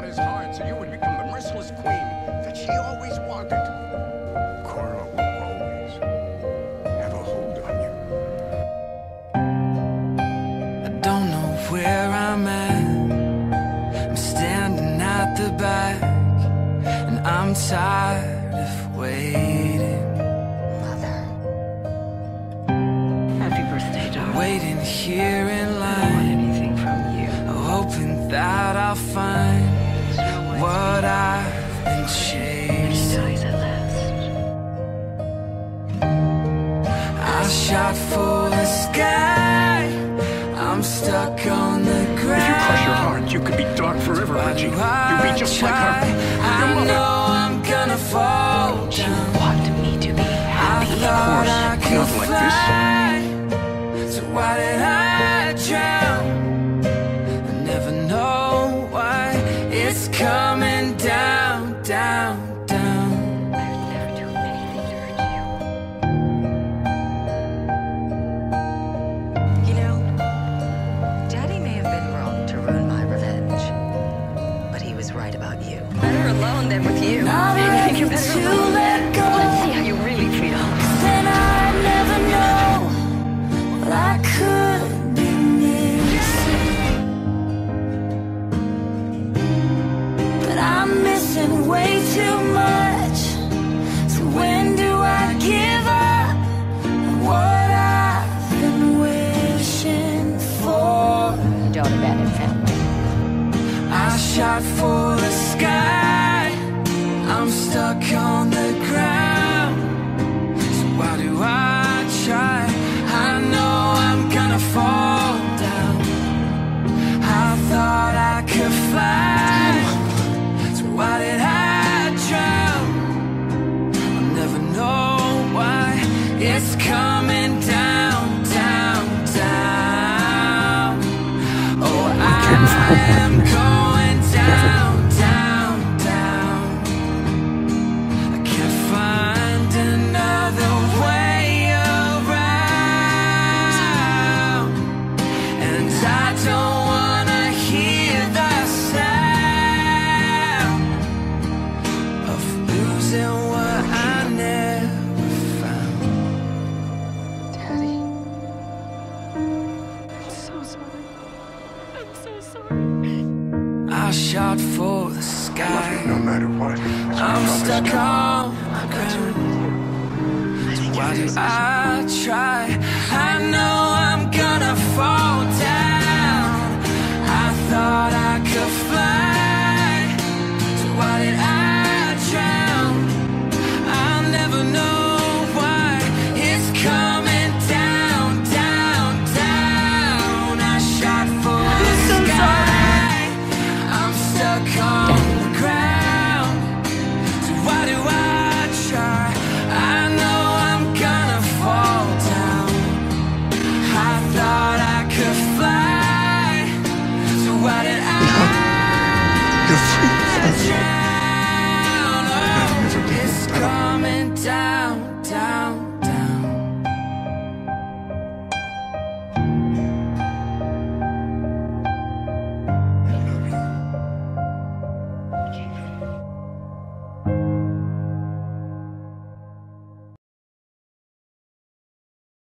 out his heart so you would become the merciless queen that she always wanted. Cora will always have a hold on you. I don't know where I'm at. I'm standing at the back, and I'm tired of waiting. Mother. Happy birthday, darling. Waiting here I'll find what I've been chasing. Dies at last. I shot for the sky. I'm stuck on the ground. If you crush your heart, you could be dark forever, Reggie. You'd be just like her, I your mother. know I'm gonna fall You down. want me to be I happy. I but could not like this. So why did I alone with you. I think ready better to let go. Let's see how you really feel. Then I'd never know what I could be missing. But I'm missing way too much. So when do I give up what I've been wishing for? Don't abandon family. I shot for the sky. I'm stuck I shot for the sky. no matter what. I'm stuck on ground. So why do I try? I know. You're free.